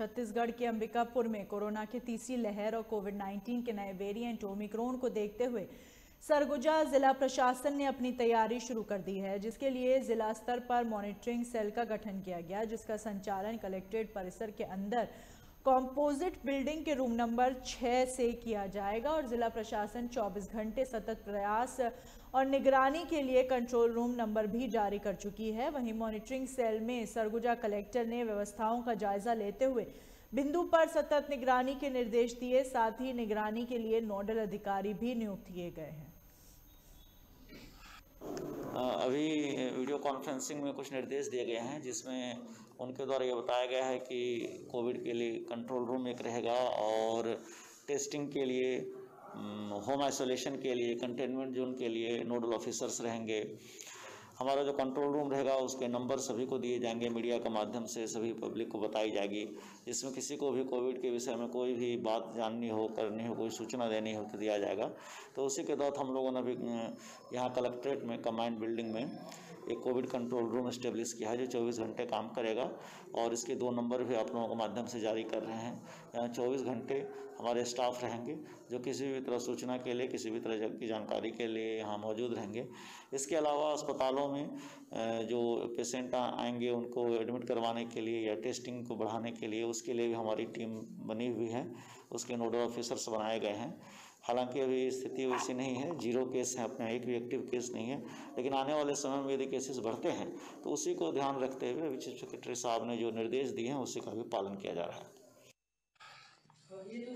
छत्तीसगढ़ के अंबिकापुर में कोरोना की तीसरी लहर और कोविड 19 के नए वेरिएंट ओमिक्रोन को देखते हुए सरगुजा जिला प्रशासन ने अपनी तैयारी शुरू कर दी है, जिसके लिए जिला स्तर पर मॉनिटरिंग सेल का गठन किया गया, जिसका संचालन कलेक्ट्रेट परिसर के अंदर कॉम्पोजिट बिल्डिंग के रूम नंबर छः से किया जाएगा और जिला प्रशासन 24 घंटे सतत प्रयास और निगरानी के लिए कंट्रोल रूम नंबर भी जारी कर चुकी है। वहीं मॉनिटरिंग सेल में सरगुजा कलेक्टर ने व्यवस्थाओं का जायजा लेते हुए बिंदु पर सतत निगरानी के निर्देश दिए, साथ ही निगरानी के लिए नोडल अधिकारी भी नियुक्त किए गए हैं। अभी कॉन्फ्रेंसिंग में कुछ निर्देश दिए गए हैं, जिसमें उनके द्वारा ये बताया गया है कि कोविड के लिए कंट्रोल रूम एक रहेगा और टेस्टिंग के लिए होम आइसोलेशन के लिए कंटेनमेंट जोन के लिए नोडल ऑफिसर्स रहेंगे। हमारा जो कंट्रोल रूम रहेगा, उसके नंबर सभी को दिए जाएँगे मीडिया के माध्यम से सभी पब्लिक को बताई जाएगी। जिसमें किसी को भी कोविड के विषय में कोई भी बात जाननी हो, करनी हो, कोई सूचना देनी हो तो दिया जाएगा। तो उसी के तहत हम लोगों ने भी यहाँ कलेक्ट्रेट में कमांड बिल्डिंग में एक कोविड कंट्रोल रूम इस्टेब्लिश किया है जो चौबीस घंटे काम करेगा और इसके दो नंबर भी आप लोगों के माध्यम से जारी कर रहे हैं। यहाँ चौबीस घंटे हमारे स्टाफ रहेंगे जो किसी भी तरह सूचना के लिए, किसी भी तरह की जानकारी के लिए यहाँ मौजूद रहेंगे। इसके अलावा अस्पतालों में जो पेशेंट आएँगे उनको एडमिट करवाने के लिए या टेस्टिंग को बढ़ाने के लिए, उसके लिए भी हमारी टीम बनी हुई है। उसके नोडल ऑफिसर्स बनाए गए हैं। हालाँकि अभी स्थिति वैसी नहीं है, ज़ीरो केस है, अपने एक भी एक्टिव केस नहीं है, लेकिन आने वाले समय में यदि केसेस बढ़ते हैं तो उसी को ध्यान रखते हुए चीफ सेक्रेटरी साहब ने जो निर्देश दिए हैं, उसी का भी पालन किया जा रहा है। ये तो